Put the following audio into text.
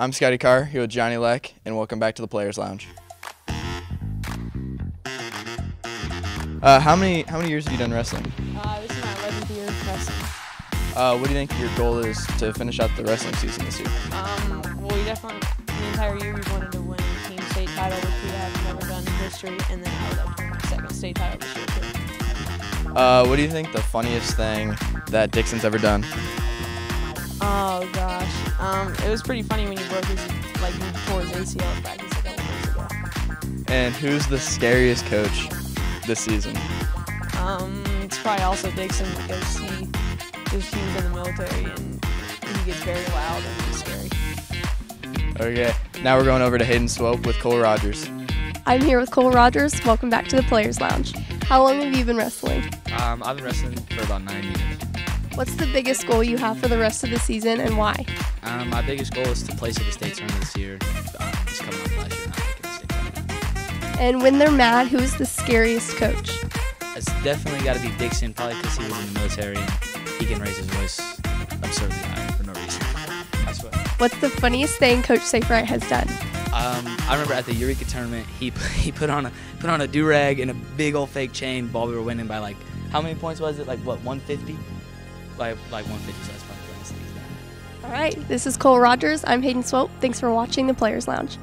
I'm Scotty Carr here with Johnny Leck, and welcome back to the Players Lounge. Uh, how many how many years have you done wrestling? Uh, this is my 11th year of wrestling. Uh, what do you think your goal is to finish out the wrestling season this year? Um, well, we definitely, the entire year we wanted to win a team state title, which we have never done in history, and then I would like to win my second state title this year too. Uh, what do you think the funniest thing that Dixon's ever done? Oh gosh, um, it was pretty funny when he broke his, like he tore his ACL at practice a couple days ago. And who's the scariest coach this season? Um, it's probably also Dixon because he, just, he was in the military and he gets very loud and he's scary. Okay, now we're going over to Hayden Swope with Cole Rodgers. I'm here with Cole Rodgers. Welcome back to the Players Lounge. How long have you been wrestling? Um, I've been wrestling for about nine years. What's the biggest goal you have for the rest of the season and why? Um, my biggest goal is to place at the state tournament this year. Um, just coming up last year, not making the state. And when they're mad, who is the scariest coach? It's definitely got to be Dixon, probably because he was in the military and he can raise his voice absurdly high for no reason. That's what. What's the funniest thing Coach Safewright has done? Um, I remember at the Eureka tournament, he he put on a put on a do rag and a big old fake chain while we were winning by like how many points was it? Like what 150? Like like 150. So that's probably the funniest thing he's done. All right, this is Cole Rodgers. I'm Hayden Swope. Thanks for watching the Players Lounge.